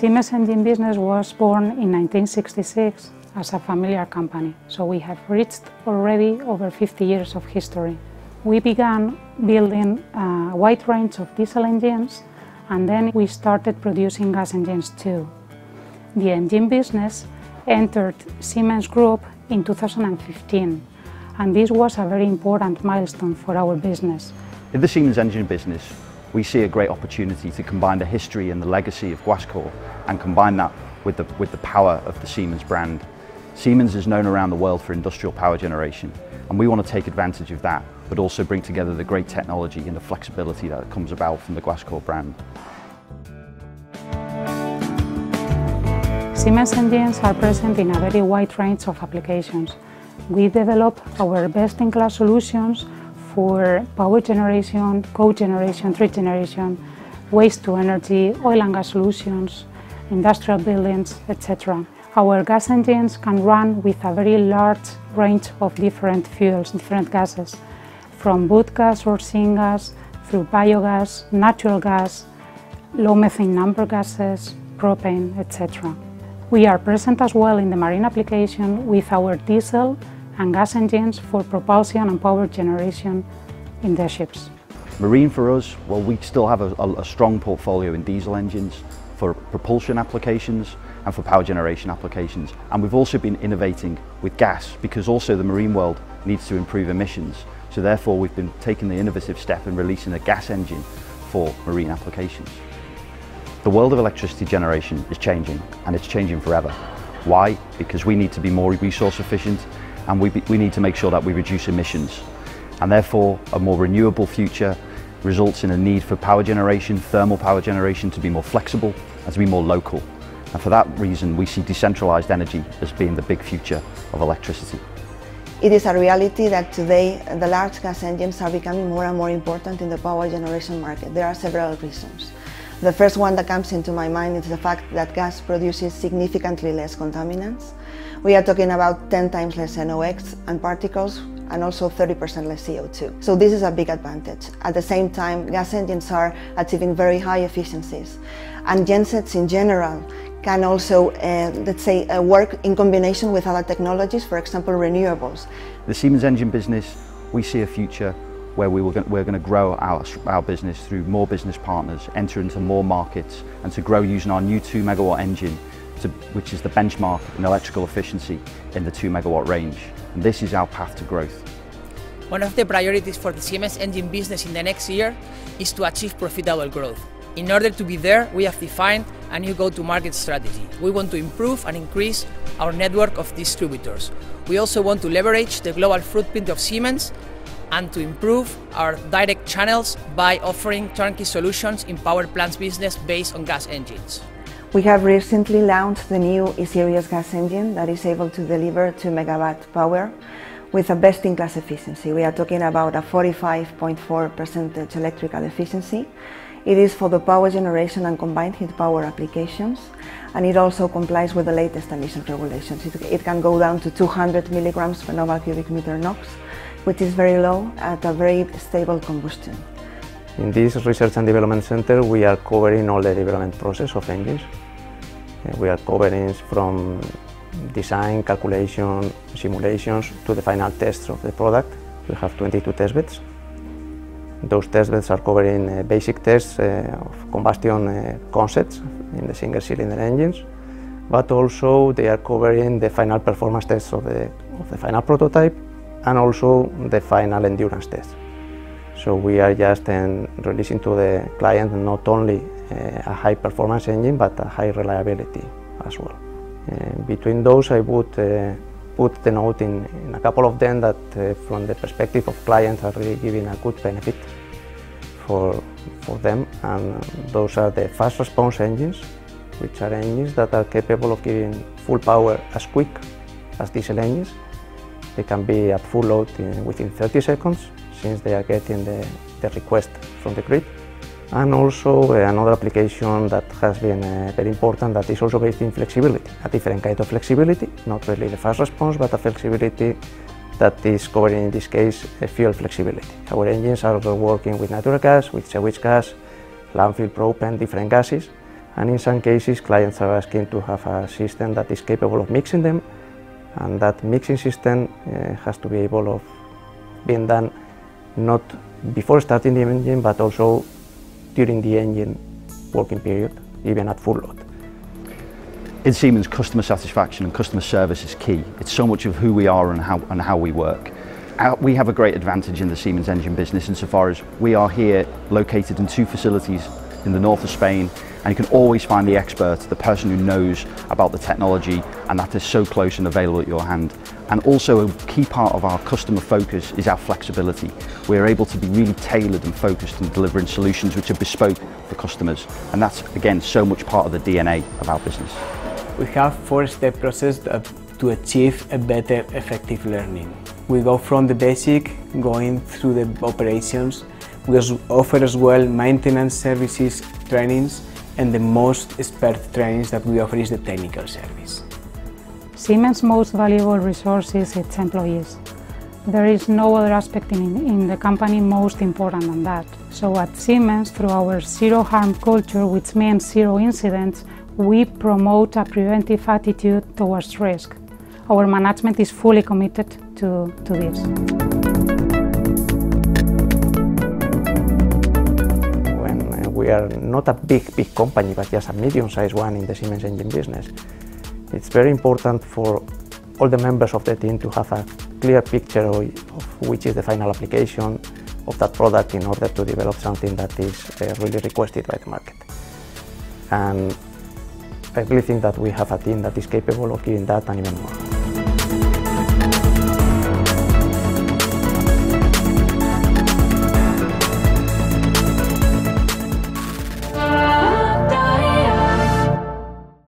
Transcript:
Siemens engine business was born in 1966 as a familiar company, so we have reached already over 50 years of history. We began building a wide range of diesel engines and then we started producing gas engines too. The engine business entered Siemens Group in 2015 and this was a very important milestone for our business. In the Siemens engine business, we see a great opportunity to combine the history and the legacy of Guascor and combine that with the, with the power of the Siemens brand. Siemens is known around the world for industrial power generation and we want to take advantage of that but also bring together the great technology and the flexibility that comes about from the Guascor brand. Siemens engines are present in a very wide range of applications. We develop our best-in-class solutions for power generation, cogeneration, generation, waste to energy, oil and gas solutions, industrial buildings, etc. Our gas engines can run with a very large range of different fuels, different gases, from wood gas or syngas, through biogas, natural gas, low methane number gases, propane, etc. We are present as well in the marine application with our diesel and gas engines for propulsion and power generation in their ships. Marine for us, well we still have a, a, strong portfolio in diesel engines for propulsion applications and for power generation applications and we've also been innovating with gas because also the marine world needs to improve emissions so therefore we've been taking the innovative step in releasing a gas engine for marine applications. The world of electricity generation is changing and it's changing forever. Why? Because we need to be more resource efficient and we, we need to make sure that we reduce emissions. And therefore a more renewable future results in a need for power generation, thermal power generation to be more flexible and to be more local. And for that reason we see decentralised energy as being the big future of electricity. It is a reality that today the large gas engines are becoming more and more important in the power generation market. There are several reasons. The first one that comes into my mind is the fact that gas produces significantly less contaminants. We are talking about 10 times less NOx and particles and also 30% less CO2. So this is a big advantage. At the same time, gas engines are achieving very high efficiencies and gensets in general can also, uh, let's say, uh, work in combination with other technologies, for example, renewables. The Siemens engine business, we see a future where we were going, we're going to grow our, our business through more business partners, enter into more markets and to grow using our new 2 megawatt engine to, which is the benchmark in electrical efficiency in the 2 megawatt range. And this is our path to growth. One of the priorities for the Siemens engine business in the next year is to achieve profitable growth. In order to be there, we have defined a new go-to-market strategy. We want to improve and increase our network of distributors. We also want to leverage the global footprint of Siemens and to improve our direct channels by offering turnkey solutions in power plants business based on gas engines. We have recently launched the new E-Series gas engine that is able to deliver 2 megawatt power with a best-in-class efficiency. We are talking about a 45.4% electrical efficiency. It is for the power generation and combined heat power applications and it also complies with the latest emission regulations. It, it can go down to 200 milligrams per noble cubic meter NOx which is very low at a very stable combustion. In this research and development center we are covering all the development process of engines. Uh, we are covering from design, calculation, simulations to the final tests of the product. We have 22 test beds. Those test beds are covering uh, basic tests uh, of combustion uh, concepts in the single cylinder engines, but also they are covering the final performance tests of the, of the final prototype and also the final endurance test. So we are just um, releasing to the client not only uh, a high performance engine but a high reliability as well. Uh, between those I would uh, put the note in, in, a couple of them that from the perspective of clients are really giving a good benefit for, for them. And those are the fast response engines which are engines that are capable of giving full power as quick as diesel engines. They can be at full load in, within 30 seconds since they are getting the, the request from the grid. And also uh, another application that has been uh, very important that is also based in flexibility, a different kind of flexibility, not really the fast response, but a flexibility that is covering in this case a fuel flexibility. Our engines are working with natural gas, with sewage gas, landfill propane, different gases, And in some cases, clients are asking to have a system that is capable of mixing them, and that mixing system uh, has to be able of being done not before starting the engine, but also during the engine working period, even at full load. In Siemens, customer satisfaction and customer service is key. It's so much of who we are and how, and how we work. We have a great advantage in the Siemens engine business insofar as we are here located in two facilities in the north of Spain and you can always find the expert, the person who knows about the technology and that is so close and available at your hand. And also a key part of our customer focus is our flexibility. We're able to be really tailored and focused in delivering solutions which are bespoke for customers and that's again so much part of the DNA of our business. We have four-step process to achieve a better effective learning. We go from the basic, going through the operations. We offer as well maintenance services, trainings, and the most expert trainings that we offer is the technical service. Siemens' most valuable resource is its employees. There is no other aspect in, in the company most important than that. So at Siemens, through our zero harm culture, which means zero incidents, we promote a preventive attitude towards risk. Our management is fully committed to, to this. When uh, we are not a big, big company, but just a medium-sized one in the Siemens engine business, it's very important for all the members of the team to have a clear picture of, which is the final application of that product in order to develop something that is uh, really requested by the market. And I really think that we have a team that is capable of giving that and even more.